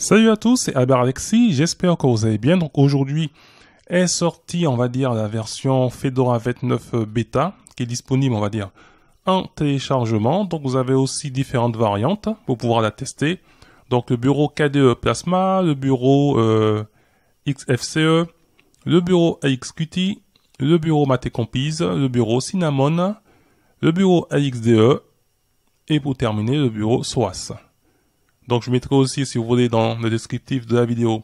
Salut à tous, c'est Albert Alexis, j'espère que vous allez bien. Donc aujourd'hui est sortie, on va dire, la version Fedora 29 bêta, qui est disponible, on va dire, en téléchargement. Donc vous avez aussi différentes variantes pour pouvoir la tester. Donc le bureau KDE Plasma, le bureau euh, XFCE, le bureau AXQT, le bureau Mate Compise, le bureau Cinnamon, le bureau AXDE et pour terminer le bureau SOAS. Donc je mettrai aussi, si vous voulez, dans le descriptif de la vidéo,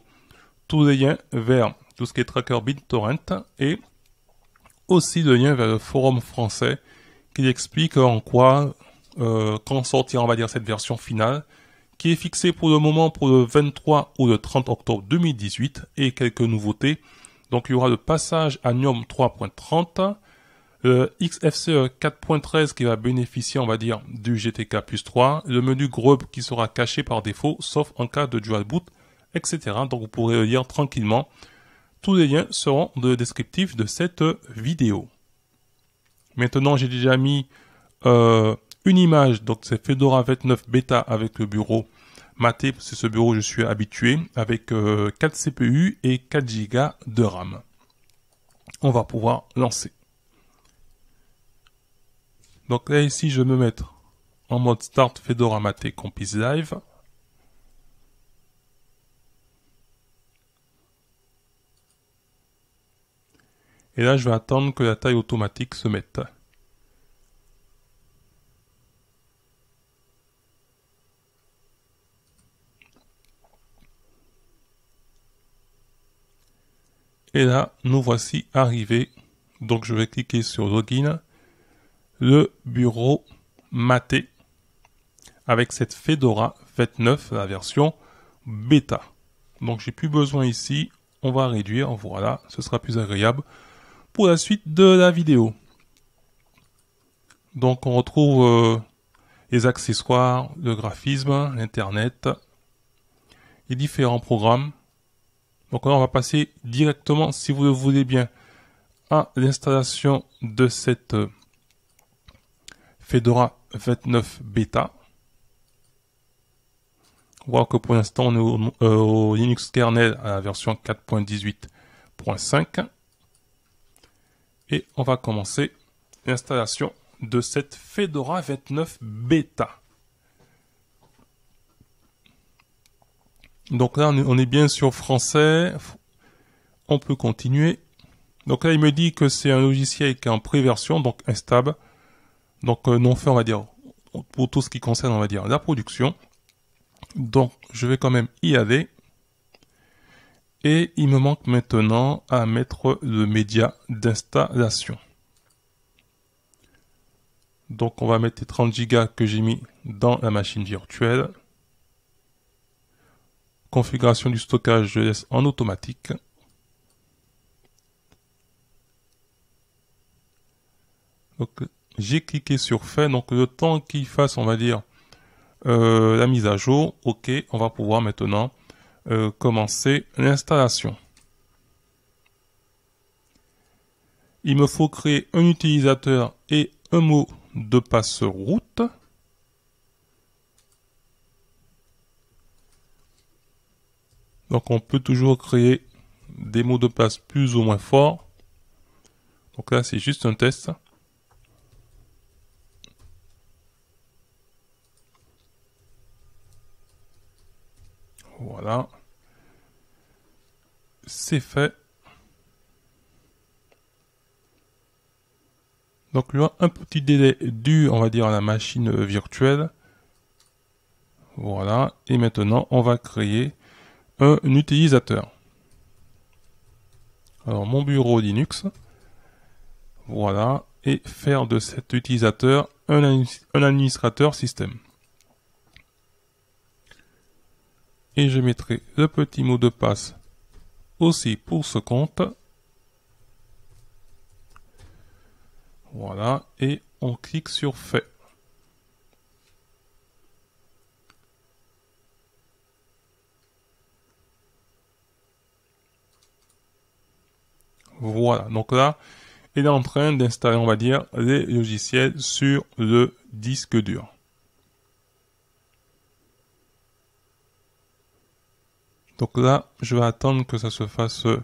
tous les liens vers tout ce qui est tracker BitTorrent et aussi le lien vers le forum français qui explique en quoi, euh, quand sortira, on va dire, cette version finale, qui est fixée pour le moment pour le 23 ou le 30 octobre 2018 et quelques nouveautés. Donc il y aura le passage à NIOM 3.30, le XFCE 4.13 qui va bénéficier, on va dire, du GTK plus 3, le menu Grub qui sera caché par défaut, sauf en cas de dual boot, etc. Donc vous pourrez le lire tranquillement. Tous les liens seront dans le descriptif de cette vidéo. Maintenant, j'ai déjà mis euh, une image, donc c'est Fedora 29 Beta avec le bureau Mate, c'est ce bureau où je suis habitué, avec 4 euh, CPU et 4 Go de RAM. On va pouvoir lancer. Donc là ici je vais me mettre en mode Start Fedora Mate Compise Live. Et là je vais attendre que la taille automatique se mette. Et là, nous voici arrivés. Donc je vais cliquer sur Login le bureau maté avec cette Fedora 29, la version bêta. Donc j'ai plus besoin ici, on va réduire, voilà, ce sera plus agréable pour la suite de la vidéo. Donc on retrouve euh, les accessoires, le graphisme, l'internet, les différents programmes. Donc on va passer directement, si vous le voulez bien, à l'installation de cette Fedora 29 Beta. On voit que pour l'instant on est euh, au, Linux kernel à la version 4.18.5. Et on va commencer l'installation de cette Fedora 29 Beta. Donc là, on est bien sur français. On peut continuer. Donc là, il me dit que c'est un logiciel qui est en pré-version, donc instable. Donc euh, non fait, on va dire, pour tout ce qui concerne, on va dire, la production. Donc je vais quand même y aller. Et il me manque maintenant à mettre le média d'installation. Donc on va mettre les 30 Go que j'ai mis dans la machine virtuelle. Configuration du stockage, je laisse en automatique. Donc j'ai cliqué sur fait, donc le temps qu'il fasse, on va dire, euh, la mise à jour, ok, on va pouvoir maintenant euh, commencer l'installation. Il me faut créer un utilisateur et un mot de passe route. Donc on peut toujours créer des mots de passe plus ou moins forts. Donc là c'est juste un test. Voilà. C'est fait. Donc a un petit délai dû, on va dire, à la machine virtuelle. Voilà. Et maintenant, on va créer un utilisateur. Alors, mon bureau Linux. Voilà. Et faire de cet utilisateur un administrateur système. Et je mettrai le petit mot de passe aussi pour ce compte. Voilà, et on clique sur fait. Voilà, donc là, il est en train d'installer, on va dire, les logiciels sur le disque dur. Donc là, je vais attendre que ça se fasse euh,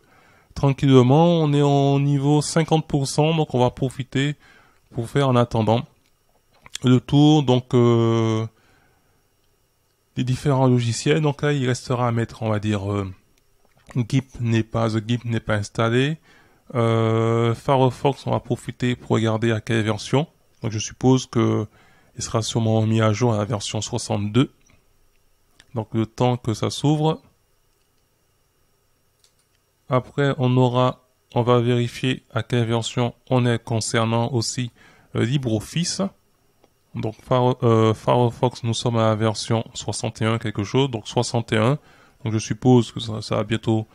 tranquillement. On est en niveau 50%, donc on va profiter pour faire en attendant le tour donc euh, des différents logiciels. Donc là, il restera à mettre, on va dire, euh, n'est pas, The n'est pas installé. Euh, Firefox, on va profiter pour regarder à quelle version. Donc je suppose que il sera sûrement mis à jour à la version 62. Donc le temps que ça s'ouvre. Après, on aura, on va vérifier à quelle version on est concernant aussi euh, LibreOffice. Donc euh, Firefox, nous sommes à la version 61 quelque chose, donc 61. Donc je suppose que ça, ça va bientôt,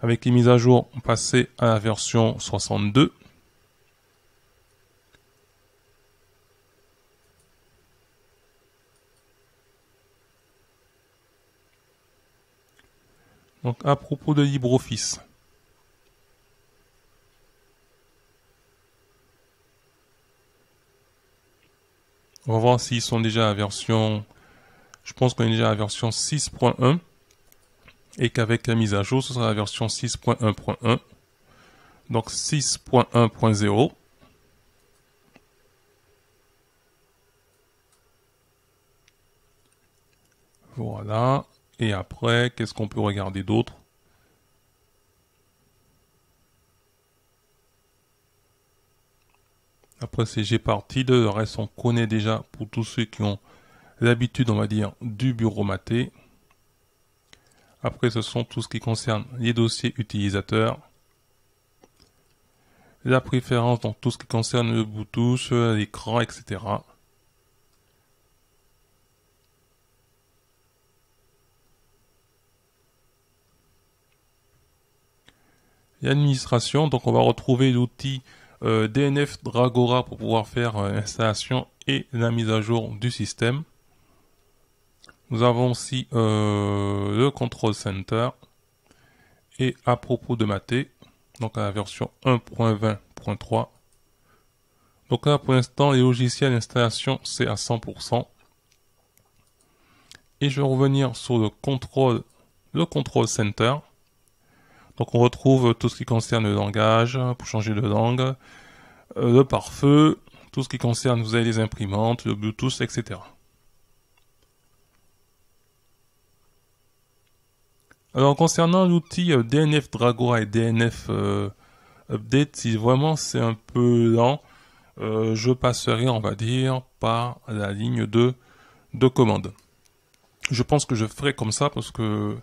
avec les mises à jour, passer à la version 62. Donc à propos de LibreOffice. On va voir s'ils sont déjà à version... Je pense qu'on est déjà à version 6.1. Et qu'avec la mise à jour, ce sera la version 6.1.1. Donc 6.1.0. Voilà. Et après, qu'est-ce qu'on peut regarder d'autre? Après, c'est G parti. Le reste, on connaît déjà pour tous ceux qui ont l'habitude, on va dire, du bureau maté. Après, ce sont tout ce qui concerne les dossiers utilisateurs. La préférence, donc tout ce qui concerne le Bluetooth, l'écran, etc. l'administration. Donc on va retrouver l'outil euh, DNF Dragora pour pouvoir faire euh, l'installation et la mise à jour du système. Nous avons aussi euh, le Control Center. Et à propos de Maté, donc à la version 1.20.3. Donc là pour l'instant les logiciels d'installation c'est à 100%. Et je vais revenir sur le Control Center. Donc on retrouve tout ce qui concerne le langage, pour changer de langue, euh, le pare-feu, tout ce qui concerne, vous avez les imprimantes, le Bluetooth, etc. Alors concernant l'outil euh, DNF Dragora et DNF euh, Update, si vraiment c'est un peu lent, je passerai, on va dire, par la ligne de, de commande. Je pense que je ferai comme ça parce que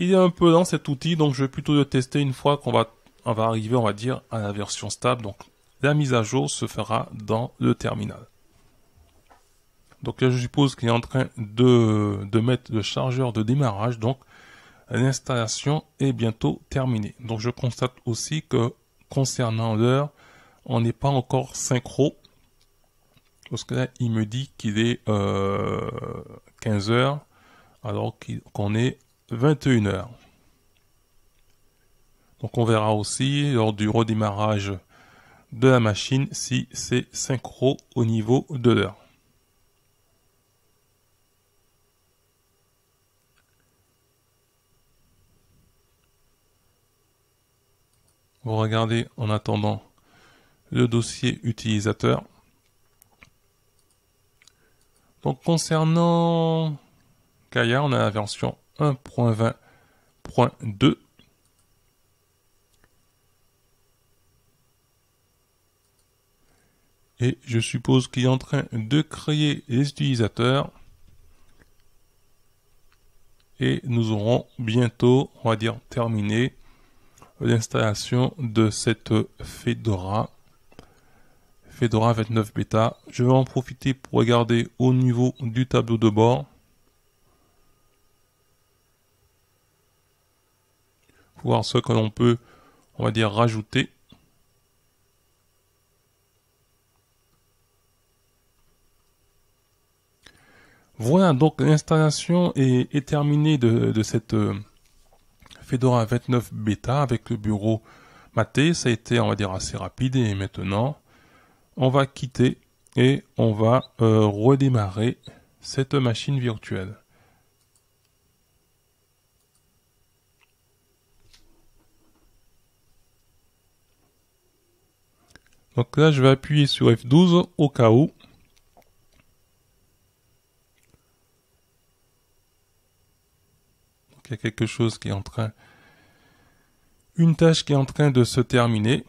il est un peu dans cet outil, donc je vais plutôt le tester une fois qu'on va, arriver, on va dire, à la version stable. Donc la mise à jour se fera dans le terminal. Donc là, je suppose qu'il est en train de, de mettre le chargeur de démarrage. Donc l'installation est bientôt terminée. Donc je constate aussi que concernant l'heure, on n'est pas encore synchro. Parce que là, il me dit qu'il est euh, 15 heures, alors qu'on est 21h. Donc on verra aussi lors du redémarrage de la machine si c'est synchro au niveau de l'heure. Vous regardez en attendant le dossier utilisateur. Donc concernant Kaya, on a la version 1.20.2. Et je suppose qu'il est en train de créer les utilisateurs. Et nous aurons bientôt, on va dire, terminé l'installation de cette Fedora. Fedora 29 bêta. Je vais en profiter pour regarder au niveau du tableau de bord. Voir ce que l'on peut, on va dire, rajouter. Voilà, donc l'installation est, terminée de, cette euh, Fedora 29 bêta avec le bureau maté. Ça a été, on va dire, assez rapide. Et maintenant, on va quitter et on va euh, redémarrer cette machine virtuelle. Donc là, je vais appuyer sur F12 au cas où. il y a quelque chose qui est en train... Une tâche qui est en train de se terminer.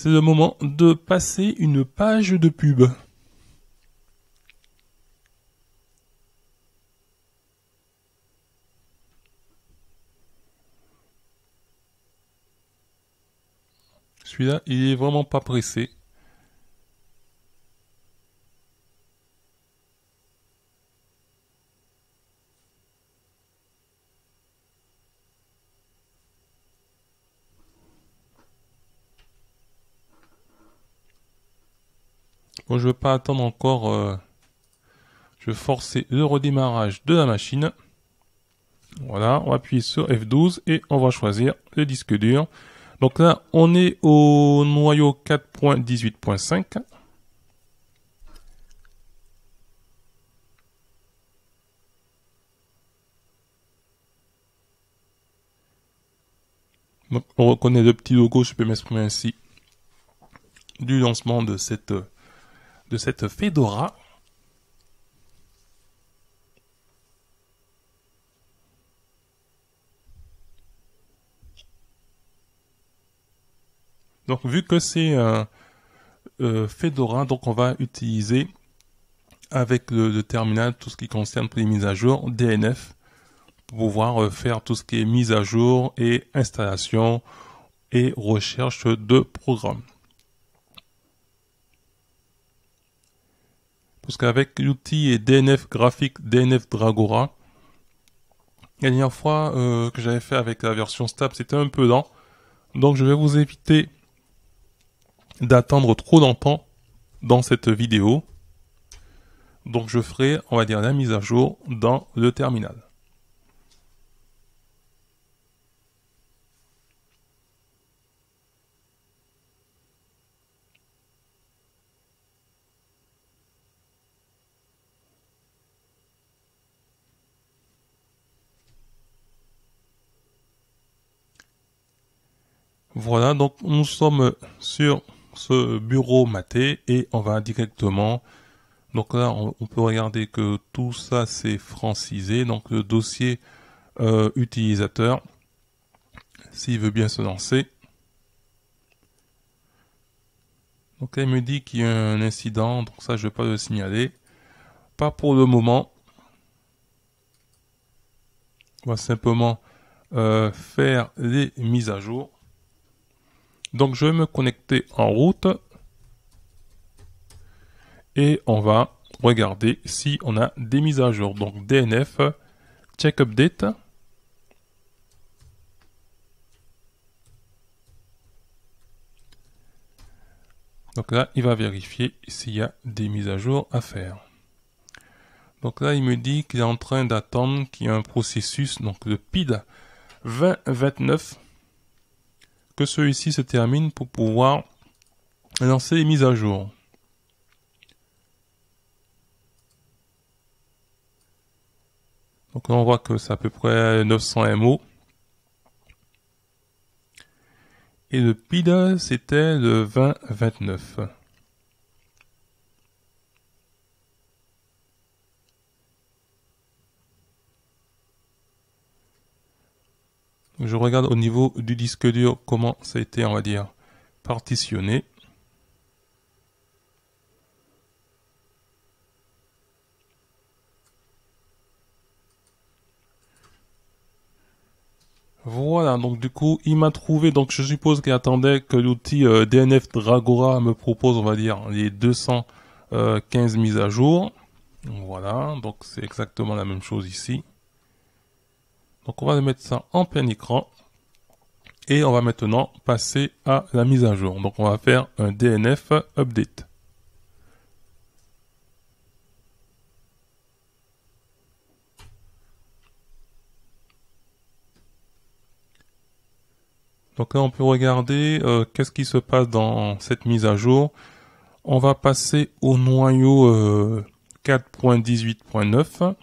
C'est le moment de passer une page de pub. Celui-là, il est vraiment pas pressé. Bon, je ne veux pas attendre encore. Euh, je vais forcer le redémarrage de la machine. Voilà, on va appuyer sur F12 et on va choisir le disque dur. Donc là, on est au noyau 4.18.5. on reconnaît le petit logo, je peux m'exprimer ainsi, du lancement de cette de cette Fedora. Donc vu que c'est un euh, Fedora, donc on va utiliser avec le, terminal tout ce qui concerne les mises à jour DNF pour pouvoir euh, faire tout ce qui est mise à jour et installation et recherche de programmes. Parce qu'avec l'outil DNF graphique DNF Dragora, la dernière fois euh, que j'avais fait avec la version stable, c'était un peu lent. Donc je vais vous éviter d'attendre trop longtemps dans cette vidéo. Donc je ferai, on va dire, la mise à jour dans le terminal. Voilà, donc nous sommes sur ce bureau maté et on va directement donc là on, peut regarder que tout ça c'est francisé. Donc le dossier euh, utilisateur s'il veut bien se lancer. Donc là il me dit qu'il y a un incident donc ça je vais pas le signaler. Pas pour le moment. On va simplement euh, faire les mises à jour donc je vais me connecter en route et on va regarder si on a des mises à jour. Donc DNF, check update. Donc là, il va vérifier s'il y a des mises à jour à faire. Donc là, il me dit qu'il est en train d'attendre qu'il y ait un processus, donc le PID 2029 que celui-ci se termine pour pouvoir lancer les mises à jour. Donc on voit que c'est à peu près 900 MO. Et le PID, c'était le 2029. Je regarde au niveau du disque dur comment ça a été, on va dire, partitionné. Voilà, donc du coup, il m'a trouvé, donc je suppose qu'il attendait que l'outil euh, DNF Dragora me propose, on va dire, les 215 mises à jour. Voilà, donc c'est exactement la même chose ici. Donc on va mettre ça en plein écran. Et on va maintenant passer à la mise à jour. Donc on va faire un DNF update. Donc là, on peut regarder euh, qu'est-ce qui se passe dans cette mise à jour. On va passer au noyau 4.18.9.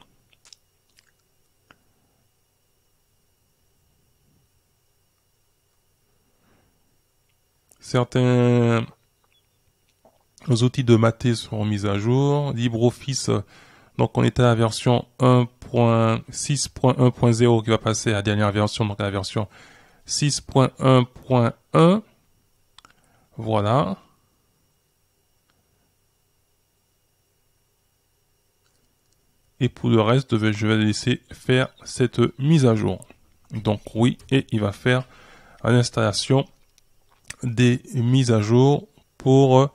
Certains outils de maté seront mis à jour. LibreOffice, donc on était à la version 1.6.1.0 qui va passer à la dernière version, donc à la version 6.1.1. Voilà. Et pour le reste, je vais laisser faire cette mise à jour. Donc oui, et il va faire l'installation des mises à jour pour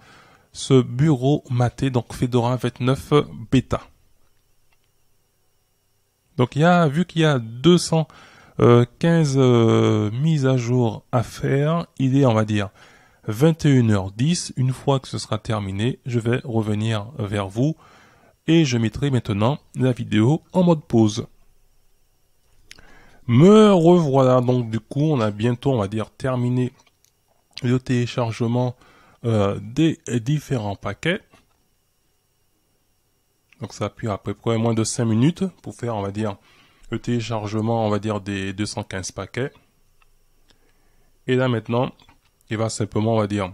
ce bureau maté, donc Fedora 29 bêta. Donc il y a, vu qu'il y a 215 euh, mises à jour à faire, il est, on va dire, 21h10. Une fois que ce sera terminé, je vais revenir vers vous et je mettrai maintenant la vidéo en mode pause. Me revoilà donc du coup, on a bientôt, on va dire, terminé le téléchargement euh, des différents paquets. Donc ça a pris à peu près moins de 5 minutes pour faire, on va dire, le téléchargement, on va dire, des 215 paquets. Et là maintenant, il va simplement, on va dire,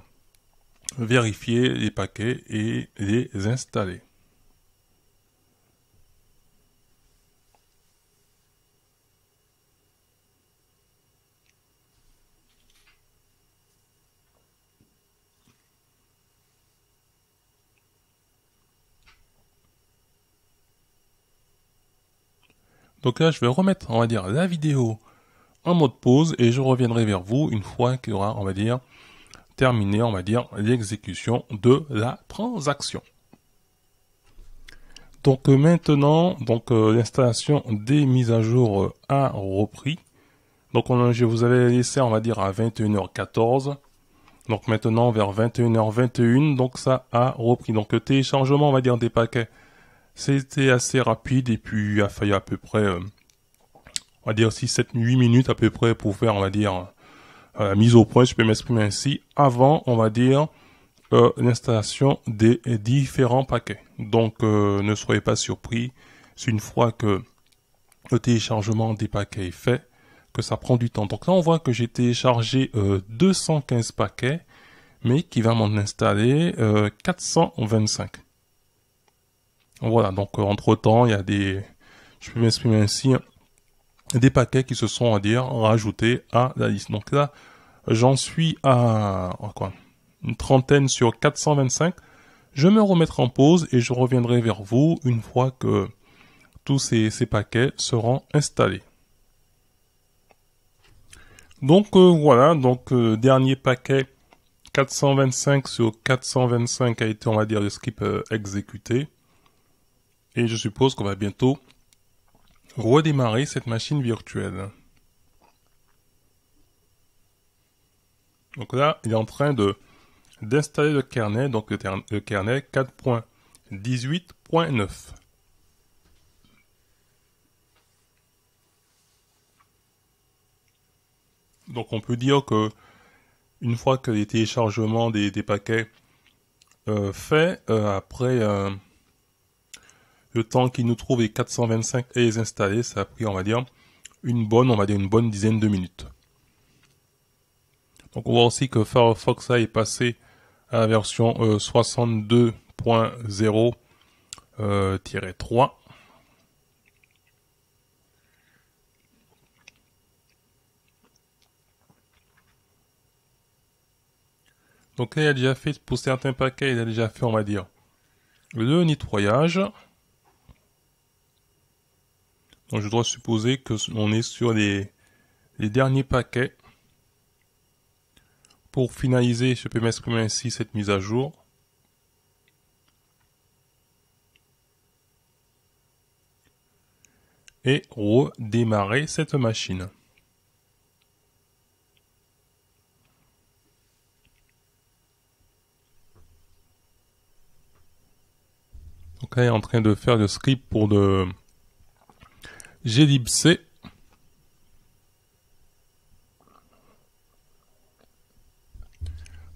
vérifier les paquets et les installer. Donc là, je vais remettre, on va dire, la vidéo en mode pause et je reviendrai vers vous une fois qu'il y aura, va dire, terminé, on va dire, l'exécution de la transaction. Donc euh, maintenant, donc euh, l'installation des mises à jour euh, a repris. Donc on, je vous avais laissé, on va dire, à 21h14. Donc maintenant vers 21h21, donc ça a repris. Donc le téléchargement, on va dire, des paquets c'était assez rapide et puis il a fallu à peu près, euh, on va dire 6, 7, 8 minutes à peu près pour faire, on va dire, euh, la mise au point, je peux m'exprimer ainsi, avant, on va dire, euh, l'installation des différents paquets. Donc ne soyez pas surpris, c'est une fois que le téléchargement des paquets est fait, que ça prend du temps. Donc là, on voit que j'ai téléchargé 215 paquets, mais qui va m'en installer 425. Voilà, donc euh, entre-temps, il y a des, je peux m'exprimer ainsi, des paquets qui se sont, à dire, rajoutés à la liste. Donc là, j'en suis à quoi une trentaine sur 425. Je me remettrai en pause et je reviendrai vers vous une fois que tous ces, paquets seront installés. Donc euh, voilà, donc euh, dernier paquet 425 sur 425 a été, on va dire, le script exécuté. Et je suppose qu'on va bientôt redémarrer cette machine virtuelle. Donc là, il est en train de d'installer le kernel, donc le, kernel 4.18.9. Donc on peut dire que une fois que les téléchargements des, paquets euh, faits, euh, après euh, le temps qu'il nous trouve est 425 et les installer, ça a pris, on va dire, une bonne, on va dire une bonne dizaine de minutes. Donc on voit aussi que Firefox est passé à la version 62.0-3. Euh, euh, Donc là, il a déjà fait, pour certains paquets, il a déjà fait, on va dire, le nettoyage. Donc je dois supposer que on est sur les, derniers paquets pour finaliser, je peux m'exprimer ainsi, cette mise à jour. Et redémarrer cette machine. Donc là, il est en train de faire le script pour de glibc.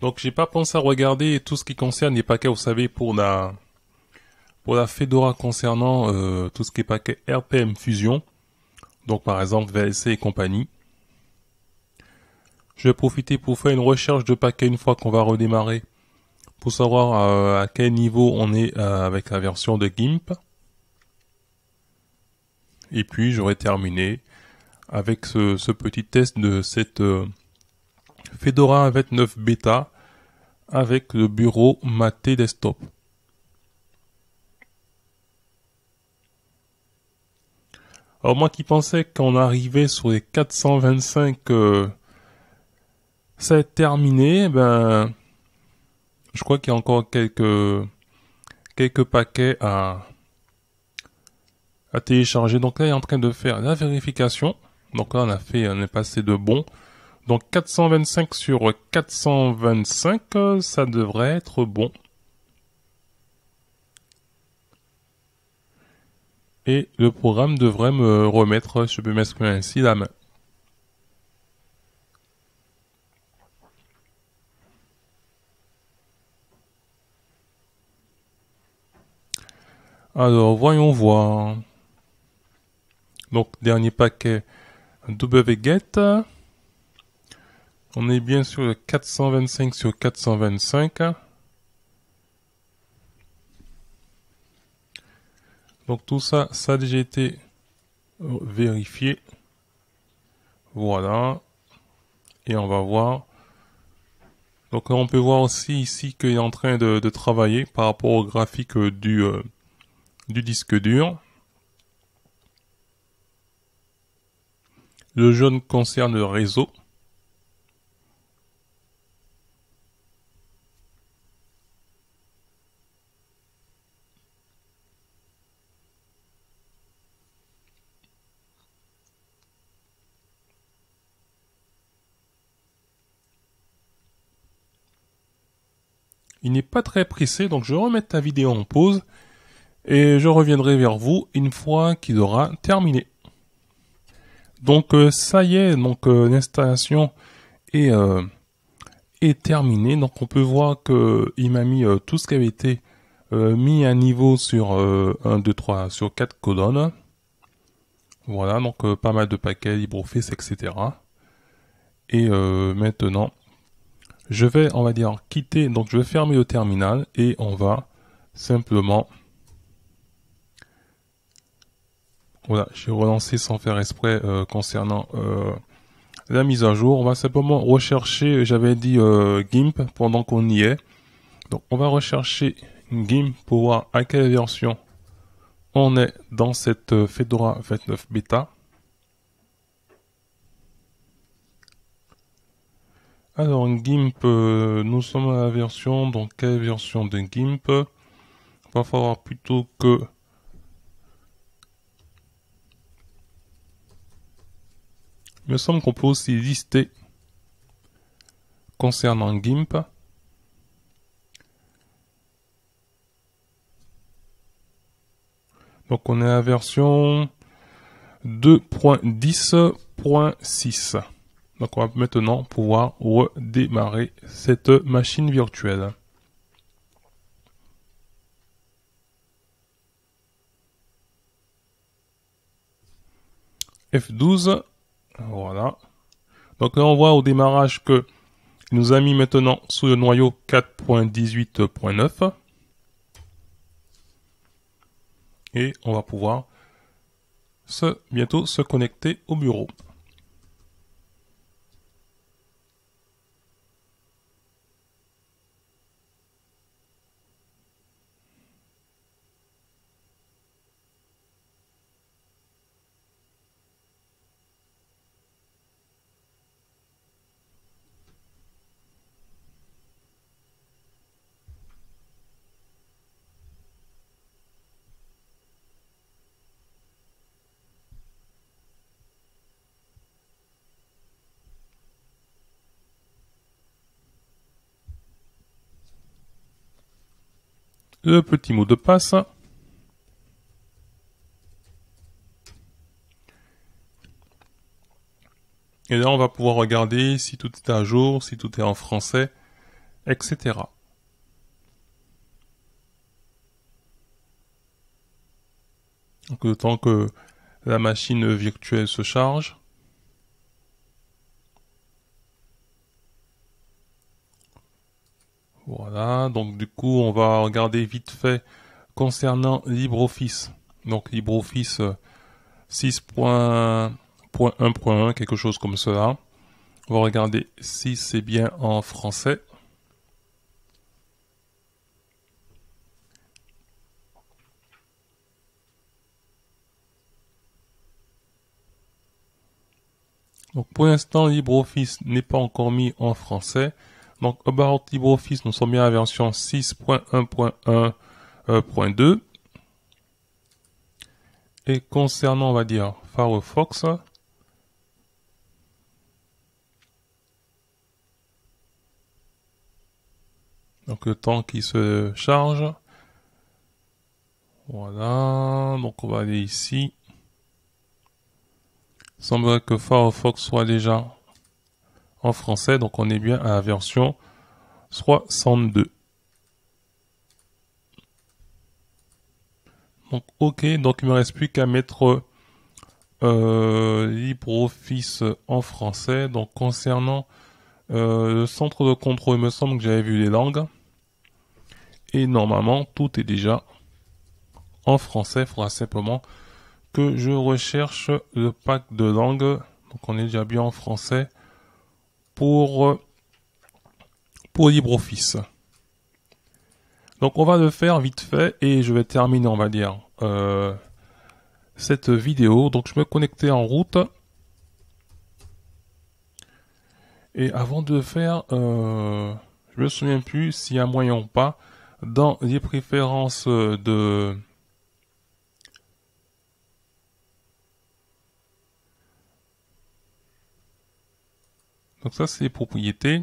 Donc j'ai pas pensé à regarder tout ce qui concerne les paquets, vous savez, pour la pour la Fedora concernant euh, tout ce qui est paquet RPM Fusion. Donc par exemple VLC et compagnie. Je vais profiter pour faire une recherche de paquets une fois qu'on va redémarrer pour savoir euh, à quel niveau on est euh, avec la version de GIMP. Et puis j'aurai terminé avec ce, petit test de cette euh, Fedora 29 Beta avec le bureau Mate Desktop. Alors moi qui pensais qu'on arrivait sur les 425 c'est terminé, ben, je crois qu'il y a encore quelques, quelques paquets à, à télécharger. Donc là, il est en train de faire la vérification. Donc là, on a fait, on est passé de bon. Donc 425 sur 425, ça devrait être bon. Et le programme devrait me remettre, je peux m'exprimer ainsi, la main. Alors, voyons voir. Donc, dernier paquet wget. On est bien sur le 425 sur 425. Donc tout ça, ça a déjà été vérifié. Voilà. Et on va voir. Donc on peut voir aussi ici qu'il est en train de, travailler par rapport au graphique du, euh, du disque dur. Le jaune concerne le réseau. Il n'est pas très pressé, donc je remettre la vidéo en pause et je reviendrai vers vous une fois qu'il aura terminé. Donc euh, ça y est, donc euh, l'installation est, euh, est terminée. Donc on peut voir que il m'a mis tout ce qui avait été mis à niveau sur 1, 2, 3, sur 4 colonnes. Voilà, donc pas mal de paquets, LibreOffice, etc. Et maintenant, je vais, on va dire, quitter, donc je vais fermer le terminal et on va simplement Voilà, j'ai relancé sans faire exprès euh, concernant euh, la mise à jour. On va simplement rechercher, j'avais dit euh, GIMP pendant qu'on y est. Donc on va rechercher GIMP pour voir à quelle version on est dans cette Fedora 29 bêta. Alors GIMP, nous sommes à la version, donc quelle version de GIMP? Il va falloir plutôt que Il me semble qu'on peut aussi lister concernant GIMP. Donc on est à version 2.10.6. Donc on va maintenant pouvoir redémarrer cette machine virtuelle. F12 voilà. Donc là, on voit au démarrage que il nous a mis maintenant sous le noyau 4.18.9. Et on va pouvoir bientôt se connecter au bureau. Le petit mot de passe. Et là, on va pouvoir regarder si tout est à jour, si tout est en français. etc. Donc le que la machine virtuelle se charge. Donc du coup on va regarder vite fait concernant LibreOffice. Donc LibreOffice 6.1.1, quelque chose comme cela. On va regarder si c'est bien en français. Donc pour l'instant, LibreOffice n'est pas encore mis en français. Donc About LibreOffice, nous sommes bien à la version 6.1.1.2. Et concernant, on va dire, Firefox, donc le temps qui se charge. Voilà, donc on va aller ici. Il semblerait que Firefox soit déjà en français, donc on est bien à la version 62. Donc ok, donc il me reste plus qu'à mettre euh, LibreOffice en français. Donc concernant euh, le centre de contrôle, il me semble que j'avais vu les langues. Et normalement, tout est déjà en français. Il faudra simplement que je recherche le pack de langues. Donc on est déjà bien en français pour, pour LibreOffice. Donc on va le faire vite fait et je vais terminer, on va dire, euh, cette vidéo. Donc je me connecter en route. Et avant de faire, euh, je me souviens plus s'il y a moyen ou pas, dans les préférences de... Donc ça c'est les propriétés.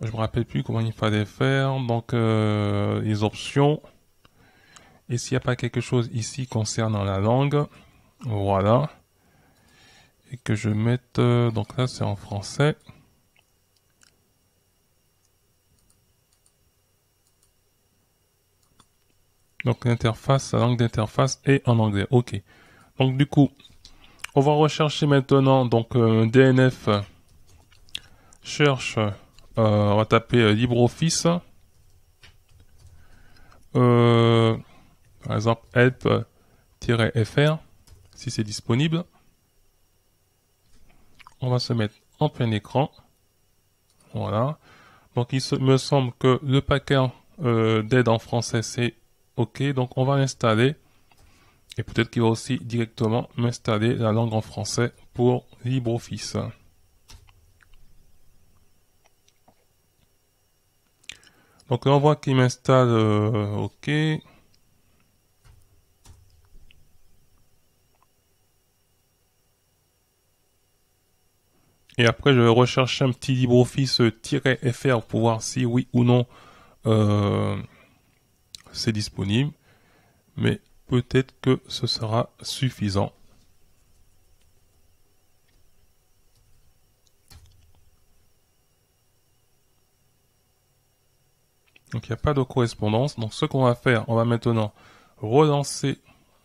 Je me rappelle plus comment il fallait faire. Donc euh, les options. Et s'il n'y a pas quelque chose ici concernant la langue, voilà. Et que je mette, euh, donc là c'est en français. Donc l'interface, la langue d'interface est en anglais. Ok. Donc du coup, on va rechercher maintenant donc euh, DNF cherche euh, on va taper euh, LibreOffice. Euh, par exemple, help-fr, si c'est disponible. On va se mettre en plein écran. Voilà. Donc il me semble que le paquet d'aide en français c'est OK. Donc on va l'installer. Et peut-être qu'il va aussi directement m'installer la langue en français pour LibreOffice. Donc là, on voit qu'il m'installe euh, OK. Et après, je vais rechercher un petit LibreOffice-FR pour voir si oui ou non euh, c'est disponible. Mais peut-être que ce sera suffisant. Donc il n'y a pas de correspondance. Donc ce qu'on va faire, on va maintenant relancer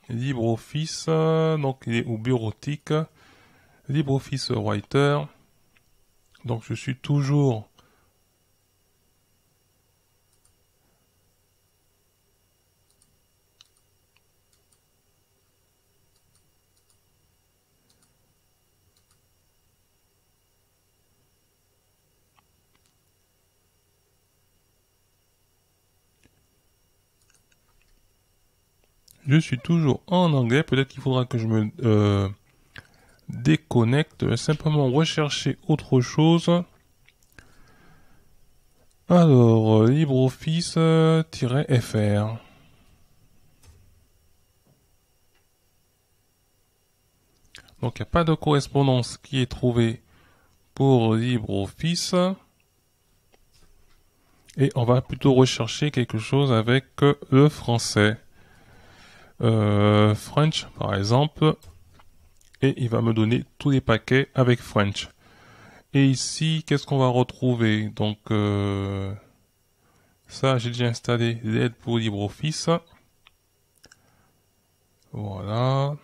LibreOffice. Donc il est au bureautique. LibreOffice Writer. Donc je suis toujours Je suis toujours en anglais. Peut-être qu'il faudra que je me euh, déconnecte. Simplement rechercher autre chose. Alors, LibreOffice-FR. Donc, il n'y a pas de correspondance qui est trouvée pour LibreOffice. Et on va plutôt rechercher quelque chose avec le français. Euh, French par exemple et il va me donner tous les paquets avec French. Et ici, qu'est-ce qu'on va retrouver? Donc, euh, ça, j'ai déjà installé l'aide pour LibreOffice. Voilà.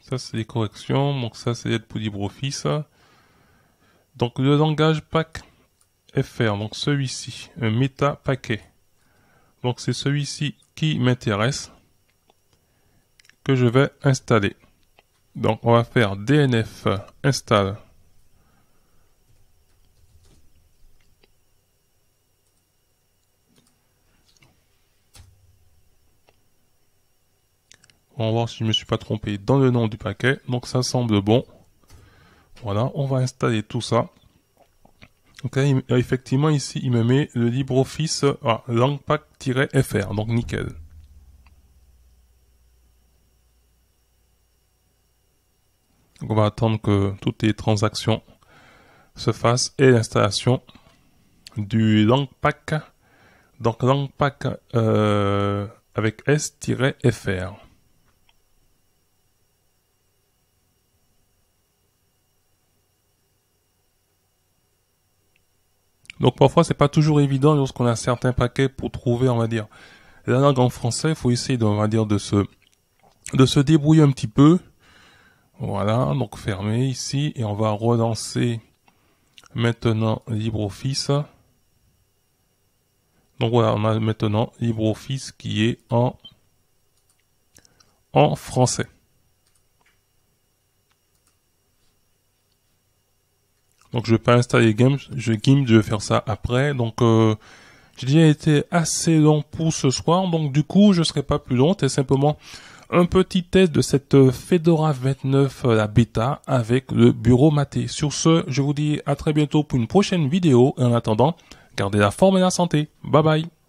Ça, c'est les corrections. Donc, ça, c'est l'aide pour LibreOffice. Donc, le langage pack FR, donc celui-ci, un méta paquet. Donc, c'est celui-ci qui m'intéresse que je vais installer. Donc, on va faire DNF install. On va voir si je me suis pas trompé dans le nom du paquet. Donc ça semble bon. Voilà, on va installer tout ça. Donc effectivement, ici, il me met le LibreOffice langpack-fr, donc nickel. on va attendre que toutes les transactions se fassent et l'installation du Langpack, donc Langpack euh, avec S-FR. Donc parfois c'est pas toujours évident lorsqu'on a certains paquets pour trouver, on va dire, la langue en français. Il faut essayer, de, on va dire, de se de se débrouiller un petit peu. Voilà, donc fermé ici et on va relancer maintenant LibreOffice. Donc voilà, on a maintenant LibreOffice qui est en en français. Donc je vais pas installer GIMP, je GIMP, je vais faire ça après. Donc euh, j'ai déjà été assez long pour ce soir, donc du coup je serai pas plus long, c'est simplement un petit test de cette Fedora 29 la bêta avec le bureau maté. Sur ce, je vous dis à très bientôt pour une prochaine vidéo et en attendant, gardez la forme et la santé. Bye bye